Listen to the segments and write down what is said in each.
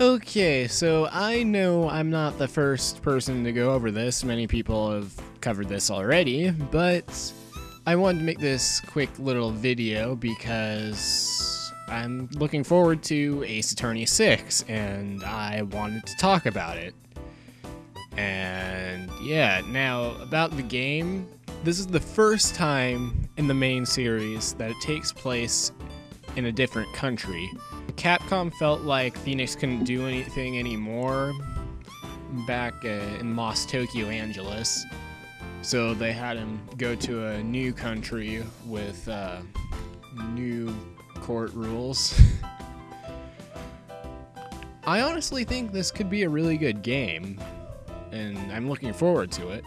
Okay, so I know I'm not the first person to go over this. Many people have covered this already, but I wanted to make this quick little video because I'm looking forward to Ace Attorney 6 and I wanted to talk about it. And yeah, now about the game, this is the first time in the main series that it takes place in a different country. Capcom felt like Phoenix couldn't do anything anymore back uh, in Lost Tokyo Angeles. So they had him go to a new country with uh, new court rules. I honestly think this could be a really good game, and I'm looking forward to it.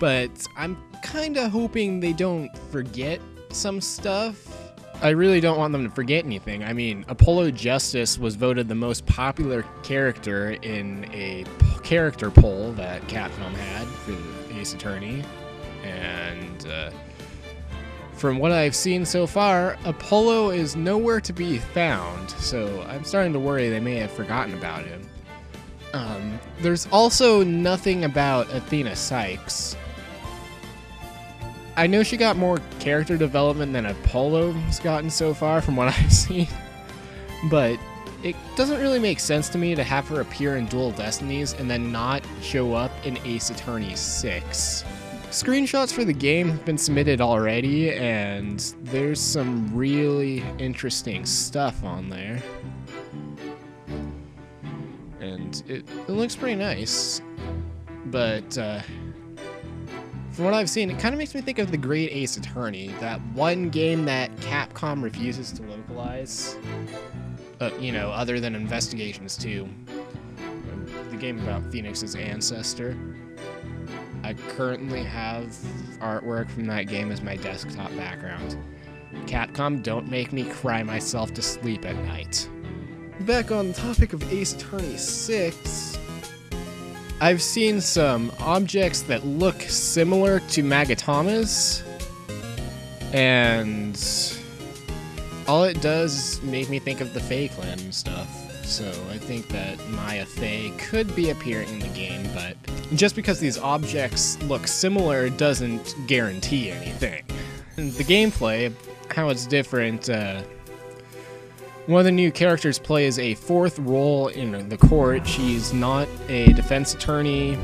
But I'm kind of hoping they don't forget some stuff I really don't want them to forget anything. I mean, Apollo Justice was voted the most popular character in a character poll that Capcom had for Ace Attorney. And uh, from what I've seen so far, Apollo is nowhere to be found, so I'm starting to worry they may have forgotten about him. Um, there's also nothing about Athena Sykes. I know she got more character development than Apollo's gotten so far from what I've seen, but it doesn't really make sense to me to have her appear in Dual Destinies and then not show up in Ace Attorney 6. Screenshots for the game have been submitted already, and there's some really interesting stuff on there. And it, it looks pretty nice. But, uh, from what I've seen, it kind of makes me think of the Great Ace Attorney, that one game that Capcom refuses to localize. Uh, you know, other than Investigations 2. The game about Phoenix's ancestor. I currently have artwork from that game as my desktop background. Capcom, don't make me cry myself to sleep at night. Back on the topic of Ace Attorney 6, I've seen some objects that look similar to Magatamas, and all it does is make me think of the Fey clan and stuff. So I think that Maya Fey could be appearing in the game, but just because these objects look similar doesn't guarantee anything. The gameplay, how it's different, uh, one of the new characters plays a fourth role in the court. She's not a defense attorney,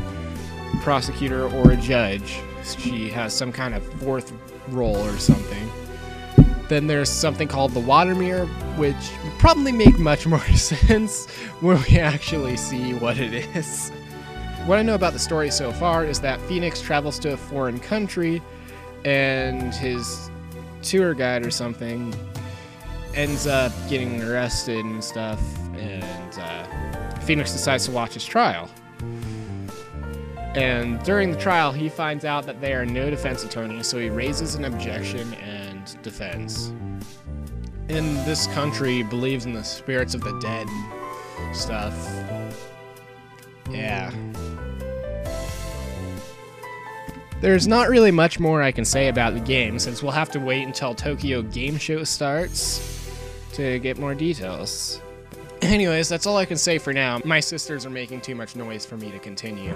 prosecutor, or a judge. She has some kind of fourth role or something. Then there's something called the water mirror, which would probably make much more sense when we actually see what it is. What I know about the story so far is that Phoenix travels to a foreign country and his tour guide or something ends up getting arrested and stuff, and uh, Phoenix decides to watch his trial. And during the trial, he finds out that they are no defense attorneys, so he raises an objection and defends. In this country, believes in the spirits of the dead stuff. Yeah. There's not really much more I can say about the game, since we'll have to wait until Tokyo Game Show starts to get more details. Anyways, that's all I can say for now. My sisters are making too much noise for me to continue.